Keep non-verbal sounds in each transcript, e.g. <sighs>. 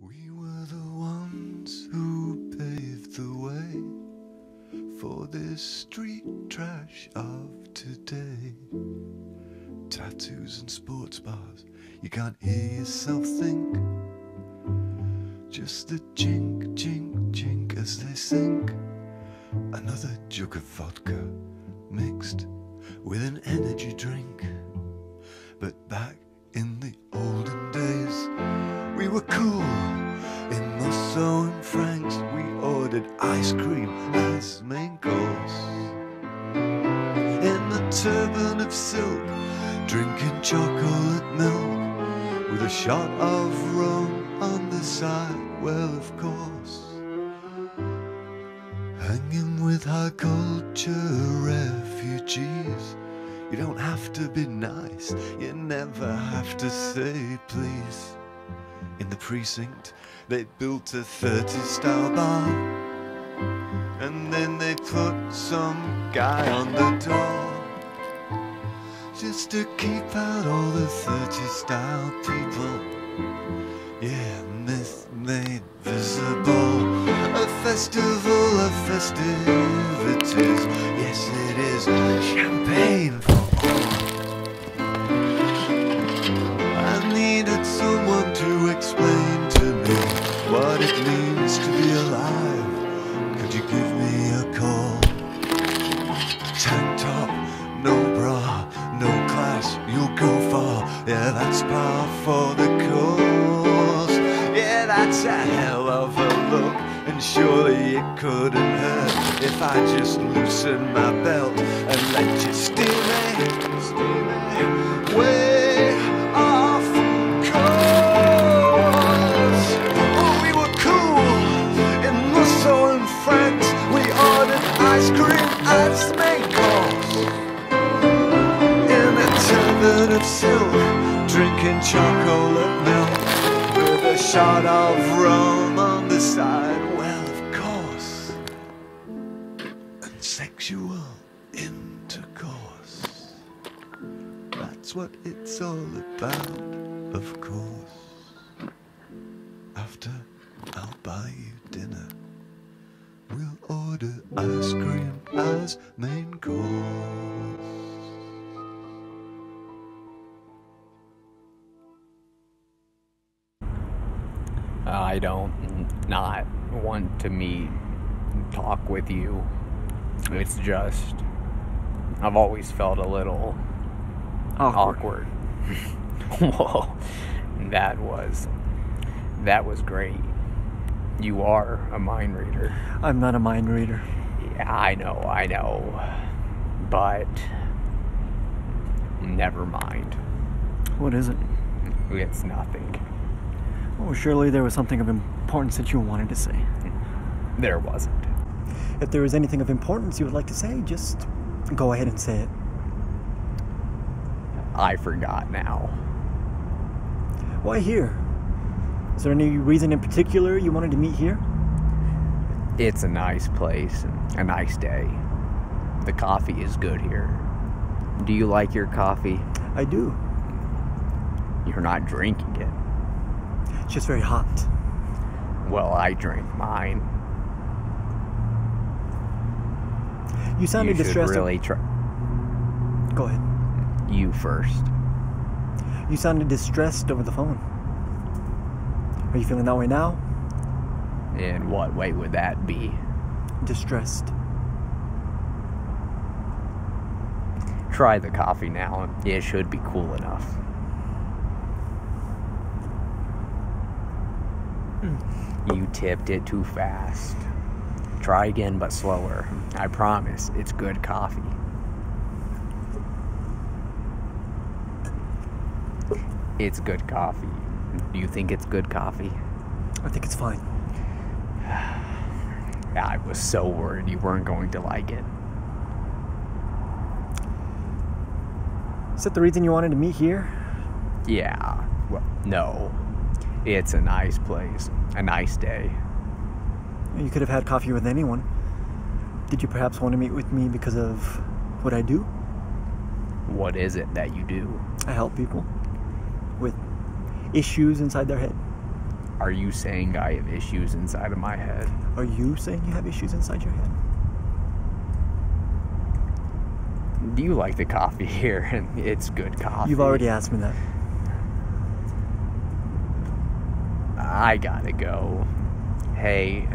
We were the ones who paved the way for this street trash of today. Tattoos and sports bars, you can't hear yourself think. Just the chink, chink, chink as they sink. Another jug of vodka mixed with an energy drink. But back in the olden days, we were cool. In Musso and Frank's, we ordered ice cream as main course. In the turban of silk, drinking chocolate milk with a shot of rum on the side. Well, of course, hanging with high culture refugees. You don't have to be nice, you never have to say please. In the precinct, they built a 30 style bar. And then they put some guy on the door. Just to keep out all the 30 style people. Yeah, myth made visible. A festival of festivities. Yes, it is champagne if I just loosen my belt and let you steer me, way off course. Oh, we were cool in Musso and Frank's. We ordered ice cream as main. In a turban of silk, drinking chocolate milk with a shot of rum on the side. It's all about, of course. After I'll buy you dinner. We'll order ice cream as main course. I don't not want to meet, talk with you. It's just, I've always felt a little awkward. <laughs> Whoa, that was, that was great. You are a mind reader. I'm not a mind reader. Yeah, I know, I know. But, never mind. What is it? It's nothing. Oh, surely there was something of importance that you wanted to say. There wasn't. If there was anything of importance you would like to say, just go ahead and say it. I forgot now. Why here? Is there any reason in particular you wanted to meet here? It's a nice place, a nice day. The coffee is good here. Do you like your coffee? I do. You're not drinking it. It's just very hot. Well, I drink mine. You sounded you distressed. really try. Go ahead. You first. You sounded distressed over the phone. Are you feeling that way now? In what way would that be? Distressed. Try the coffee now. It should be cool enough. Hmm. You tipped it too fast. Try again, but slower. I promise, it's good coffee. It's good coffee. Do you think it's good coffee? I think it's fine. <sighs> I was so worried you weren't going to like it. Is that the reason you wanted to meet here? Yeah. Well, no. It's a nice place. A nice day. You could have had coffee with anyone. Did you perhaps want to meet with me because of what I do? What is it that you do? I help people with issues inside their head. Are you saying I have issues inside of my head? Are you saying you have issues inside your head? Do you like the coffee here? And <laughs> it's good coffee. You've already asked me that. I gotta go. Hey,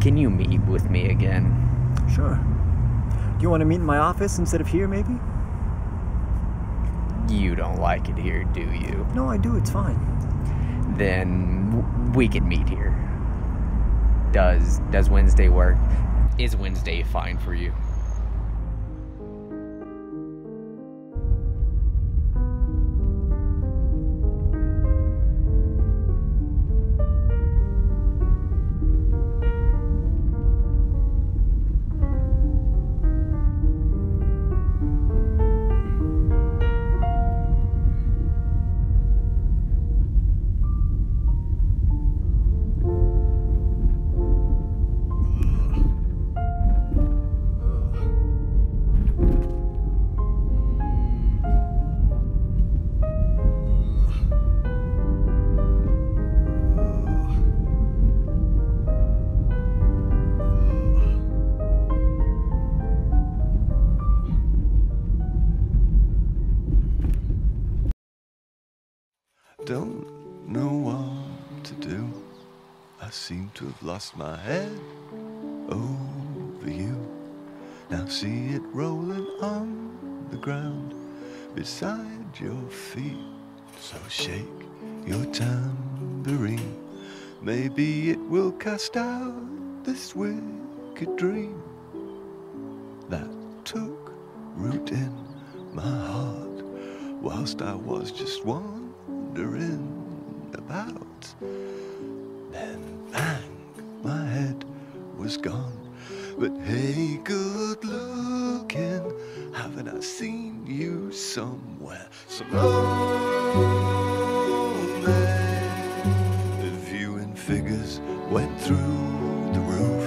can you meet with me again? Sure. Do you want to meet in my office instead of here, maybe? You don't like it here, do you? No, I do. It's fine. Then we can meet here. Does does Wednesday work? Is Wednesday fine for you? Lost my head over you. Now see it rolling on the ground beside your feet. So shake your tambourine. Maybe it will cast out this wicked dream that took root in my heart whilst I was just wandering about. Then bang, my head was gone. But hey, good looking, haven't I seen you somewhere? Some lonely viewing figures went through the roof.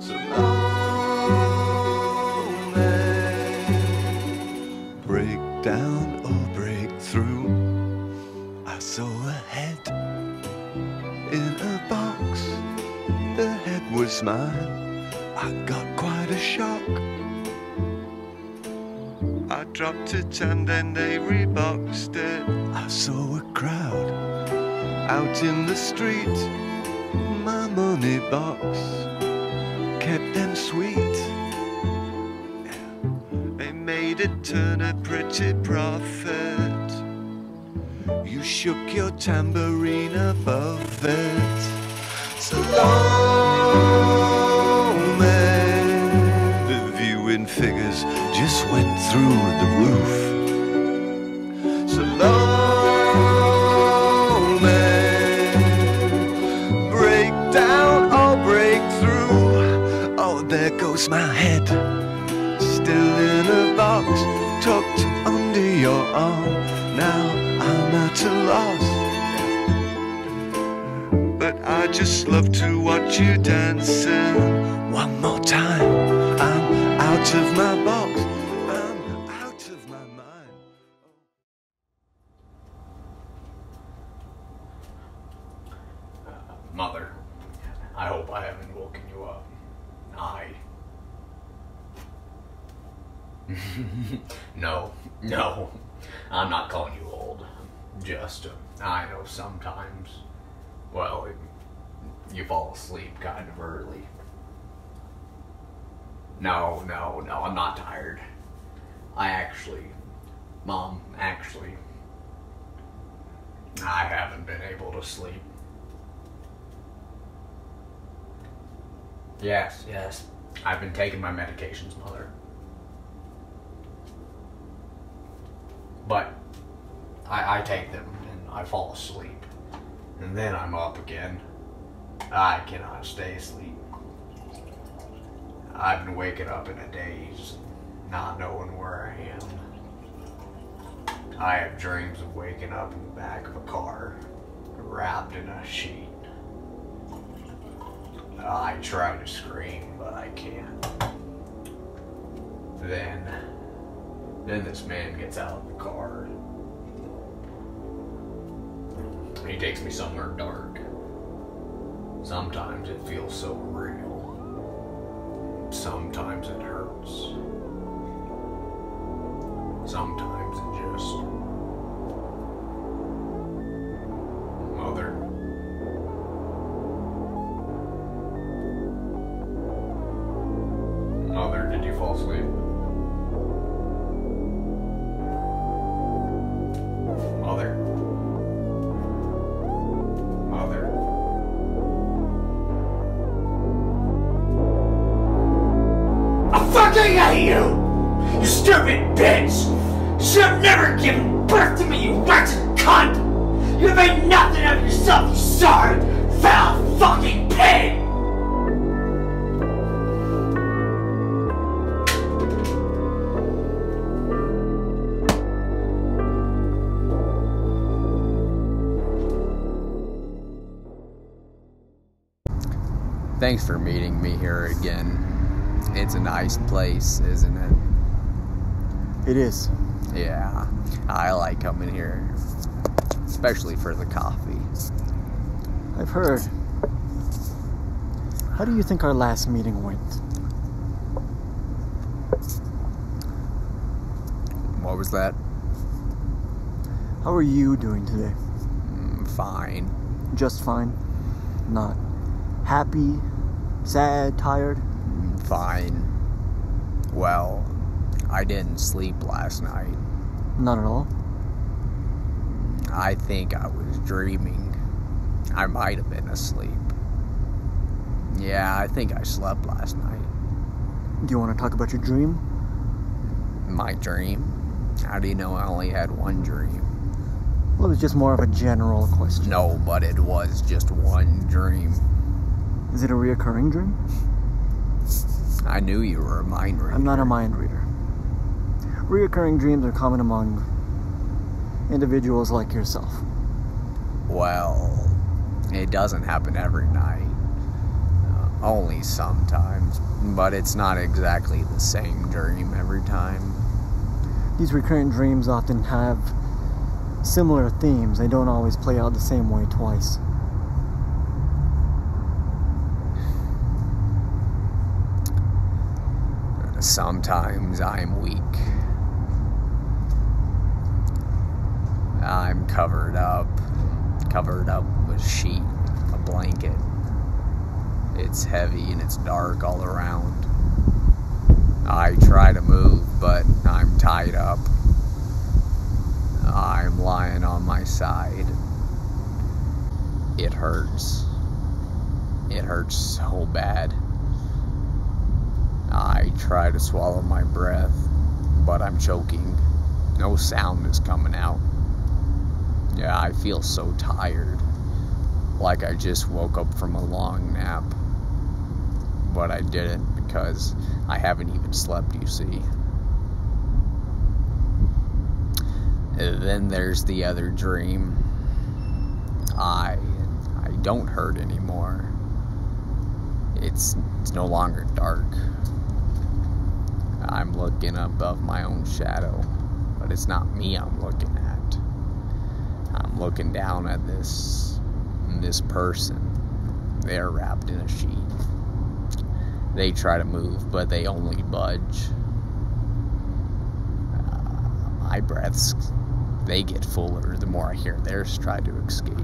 So lonely, break down or break through. I saw a head in a box. The head was mine. I got quite a shock. I dropped it and then they reboxed it. I saw a crowd out in the street. My money box kept them sweet. They made it turn a pretty profit. You shook your tambourine above it. So lonely. The viewing figures just went through the roof. So lonely. Break down or break through. Oh, there goes my head. Still in a box, tucked under your arm. Now at a. But I just love to watch you dancing. One more time, I'm out of my box. I'm out of my mind. Uh, mother, I hope I haven't woken you up. I. <laughs> no, no, I'm not calling you old. Just, I know sometimes, well, you fall asleep kind of early. No, no, no, I'm not tired. I actually, Mom, actually, I haven't been able to sleep. Yes, yes. I've been taking my medications, Mother. But I, I take them and I fall asleep. And then I'm up again. I cannot stay asleep. I've been waking up in a daze, not knowing where I am. I have dreams of waking up in the back of a car, wrapped in a sheet. I try to scream, but I can't. Then, then this man gets out of the car. He takes me somewhere dark. Sometimes it feels so real. Sometimes it hurts. Sometimes it just. Fucking hate you! You stupid bitch! You should have never given birth to me, you wretched cunt! You made nothing of yourself, you sorry, foul fucking pig! Thanks for meeting me here again. It's a nice place, isn't it? It is. Yeah, I like coming here, especially for the coffee. I've heard. How do you think our last meeting went? What was that? How are you doing today? Mm, Fine. Just fine? Not happy, sad, tired? Fine. Well, I didn't sleep last night. Not at all. I think I was dreaming. I might have been asleep. Yeah, I think I slept last night. Do you want to talk about your dream? My dream? How do you know I only had one dream? Well, it was just more of a general question. No, but it was just one dream. Is it a reoccurring dream? I knew you were a mind reader. I'm not a mind reader. Reoccurring dreams are common among individuals like yourself. Well, it doesn't happen every night. Uh, only sometimes. But it's not exactly the same dream every time. These recurrent dreams often have similar themes. They don't always play out the same way twice. Sometimes I'm weak. I'm covered up, covered up with sheet, a blanket. It's heavy and it's dark all around. I try to move, but I'm tied up. I'm lying on my side. It hurts. It hurts so bad. I try to swallow my breath, but I'm choking. No sound is coming out. Yeah, I feel so tired. Like I just woke up from a long nap. But I didn't because I haven't even slept, you see. And then there's the other dream. I I don't hurt anymore. It's it's no longer dark. I'm looking above my own shadow, but it's not me I'm looking at. I'm looking down at this this person. They're wrapped in a sheet. They try to move, but they only budge. Uh, my breaths, they get fuller the more I hear theirs try to escape.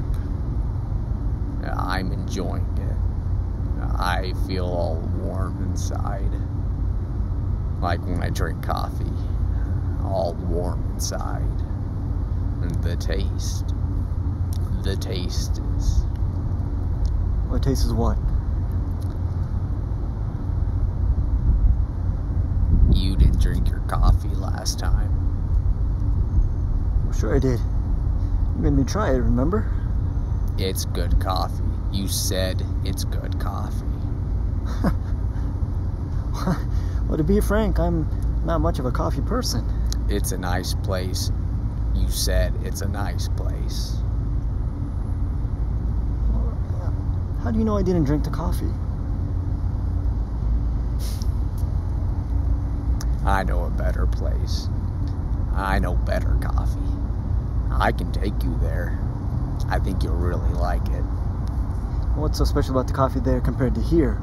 Uh, I'm enjoying it. I feel all warm inside like when I drink coffee, all warm inside. And the taste, the taste is What taste is what? you didn't drink your coffee last time. Sure I did. You made me try it, remember? It's good coffee. You said it's good coffee. <laughs> <laughs> well, to be frank, I'm not much of a coffee person. It's a nice place. You said it's a nice place. How do you know I didn't drink the coffee? I know a better place. I know better coffee. I can take you there. I think you'll really like it. What's so special about the coffee there compared to here?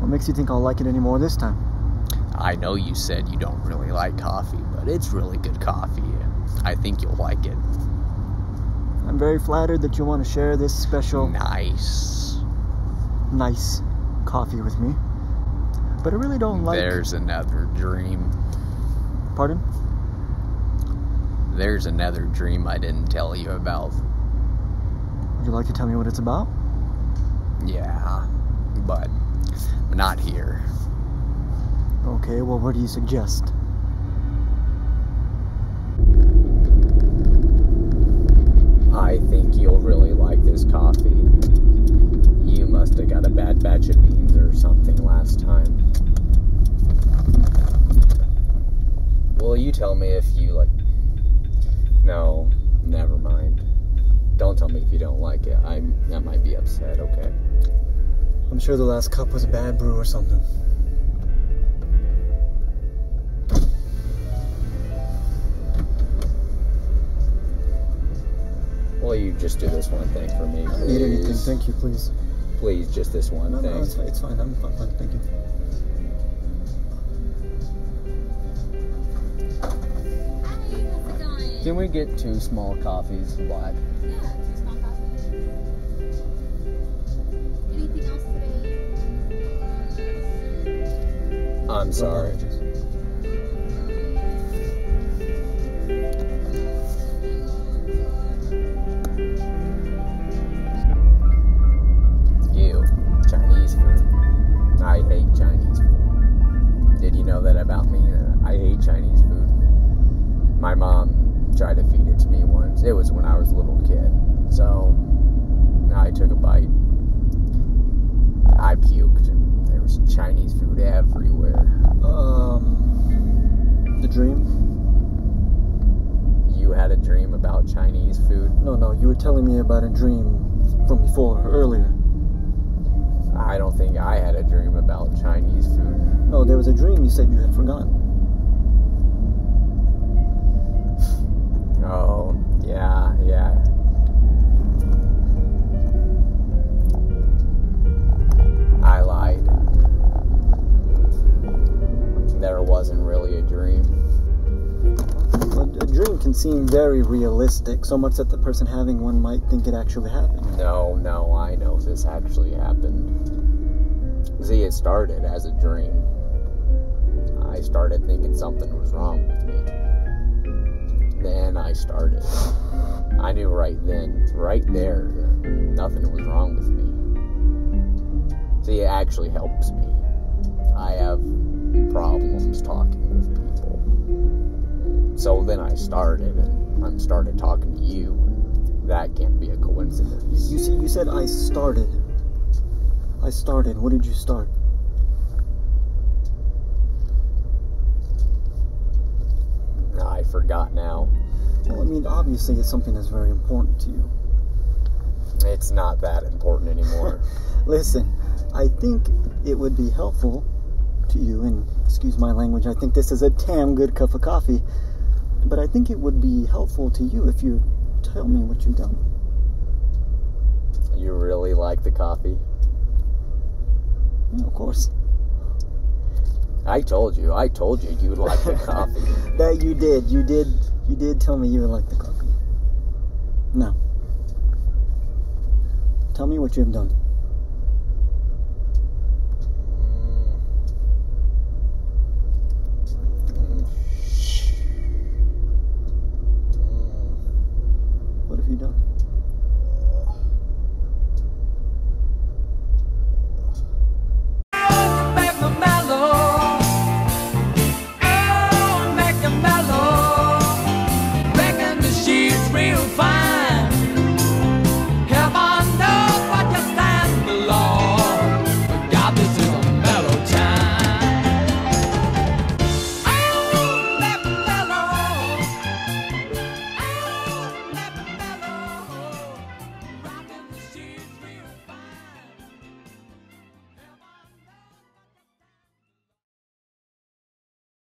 What makes you think I'll like it any more this time? I know you said you don't really like coffee, but it's really good coffee. I think you'll like it. I'm very flattered that you want to share this special, Nice. nice coffee with me. But I really don't like. There's another dream. Pardon? There's another dream I didn't tell you about. Would you like to tell me what it's about? Yeah, but not here. Okay, well, what do you suggest? I think you'll really like this coffee. You must have got a bad batch of beans or something last time. Well, you tell me if you like. No, never mind. Don't tell me if you don't like it. I I might be upset. Okay. I'm sure the last cup was a bad brew or something. Well, you just do this one thing for me. I don't need anything. Thank you, please. Please, just this one No, thing. no, it's fine. It's fine. I'm fine. fine. Thank you. Hi, how's it going? Can we get two small coffees, black? Yeah, two small coffees. Anything else today? I'm sorry. It was when I was a little kid. So I took a bite. I puked. There was Chinese food everywhere. Um, the dream? You had a dream about Chinese food? No, no. You were telling me about a dream from before, earlier. I don't think I had a dream about Chinese food. No, there was a dream you said you had forgotten. Very realistic, so much that the person having one might think it actually happened. No, no, I know this actually happened. See, it started as a dream. I started thinking something was wrong with me. Then I started. I knew right then, right there, that nothing was wrong with me. See, it actually helps me. I have problems talking with people. So then I started, and I started talking to you. That can't be a coincidence. You see, you said I started. I started. What did you start? I forgot now. Well, I mean, obviously, it's something that's very important to you. It's not that important anymore. <laughs> Listen, I think it would be helpful to you, and excuse my language, I think this is a damn good cup of coffee, but I think it would be helpful to you if you tell me what you've done. you really like the coffee? Yeah, of course. I told you. I told you you'd like the coffee. <laughs> That you did. You did. You did tell me you would like the coffee. Now, tell me what you have done.